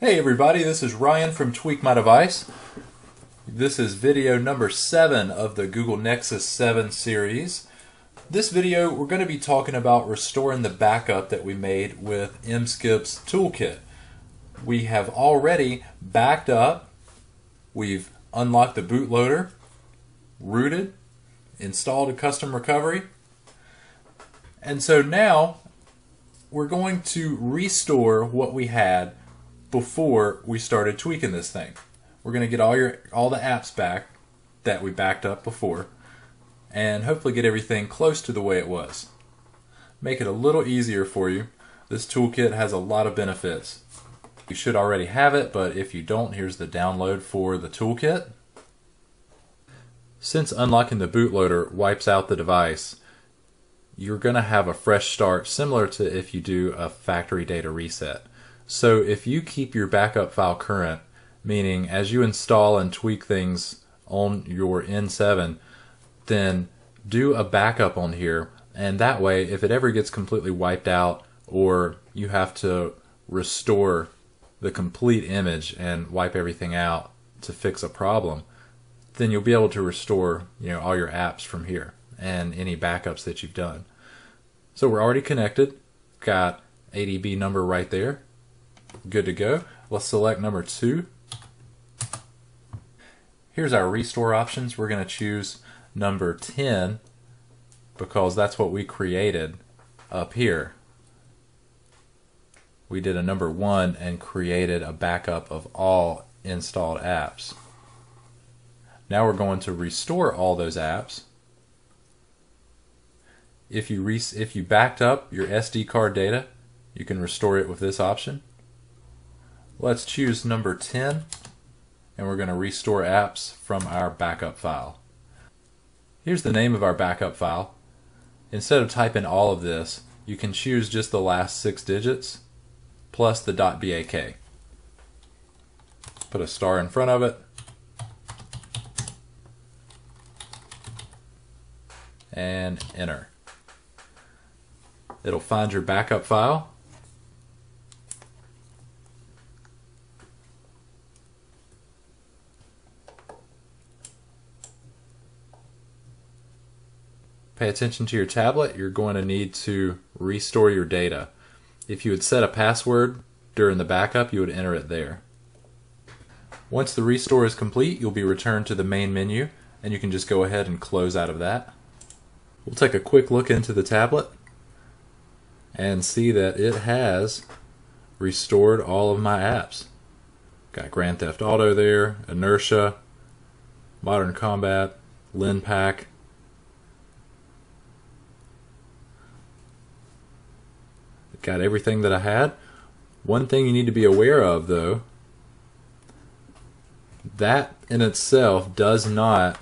Hey everybody, this is Ryan from Tweak My Device. This is video number 7 of the Google Nexus 7 series. This video we're going to be talking about restoring the backup that we made with Mskip's toolkit. We have already backed up, we've unlocked the bootloader, rooted, installed a custom recovery, and so now we're going to restore what we had before we started tweaking this thing. We're going to get all your all the apps back that we backed up before and hopefully get everything close to the way it was. Make it a little easier for you. This toolkit has a lot of benefits. You should already have it, but if you don't, here's the download for the toolkit. Since unlocking the bootloader wipes out the device, you're going to have a fresh start similar to if you do a factory data reset. So if you keep your backup file current, meaning as you install and tweak things on your N7, then do a backup on here. And that way, if it ever gets completely wiped out or you have to restore the complete image and wipe everything out to fix a problem, then you'll be able to restore you know all your apps from here and any backups that you've done. So we're already connected. Got ADB number right there good to go. Let's select number two. Here's our restore options. We're going to choose number 10 because that's what we created up here. We did a number one and created a backup of all installed apps. Now we're going to restore all those apps. If you, if you backed up your SD card data, you can restore it with this option. Let's choose number 10 and we're going to restore apps from our backup file. Here's the name of our backup file. Instead of typing all of this, you can choose just the last six digits plus the .bak. Put a star in front of it. And enter. It'll find your backup file pay attention to your tablet, you're going to need to restore your data. If you had set a password during the backup, you would enter it there. Once the restore is complete, you'll be returned to the main menu, and you can just go ahead and close out of that. We'll take a quick look into the tablet and see that it has restored all of my apps. Got Grand Theft Auto there, Inertia, Modern Combat, Linpack, Got everything that I had. One thing you need to be aware of though, that in itself does not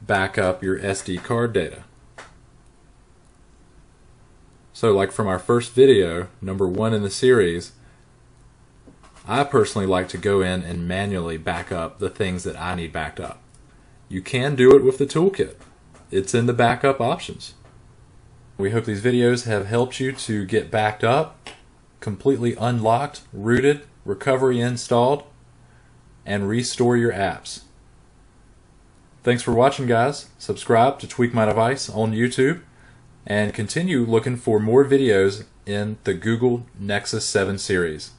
back up your SD card data. So like from our first video, number one in the series, I personally like to go in and manually back up the things that I need backed up. You can do it with the toolkit. It's in the backup options. We hope these videos have helped you to get backed up, completely unlocked, rooted, recovery installed, and restore your apps. Thanks for watching, guys. Subscribe to Tweak My Device on YouTube and continue looking for more videos in the Google Nexus 7 series.